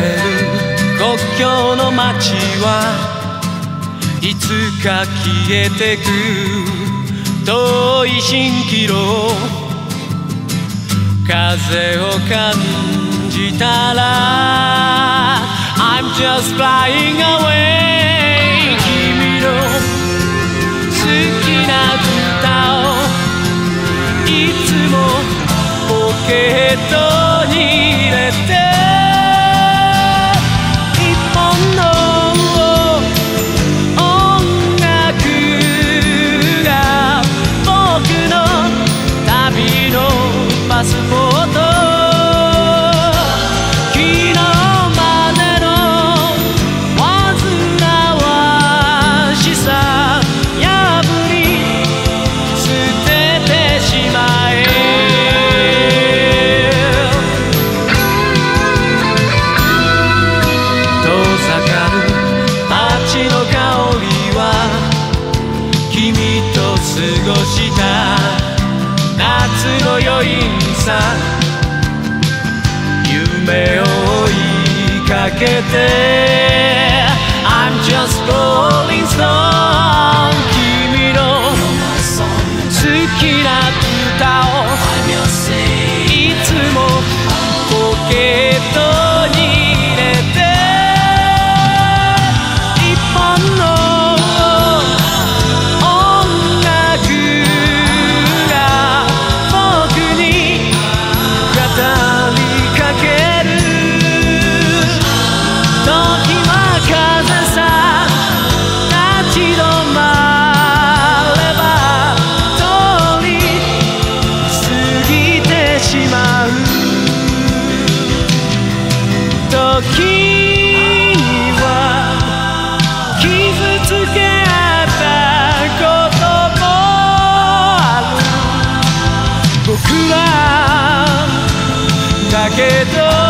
る国境の街はいつか消えてく遠い蜃気楼風を感じたら I'm just flying away. 君の好きな歌をいつもポケットりさ夢を追いかけて I'm just going けど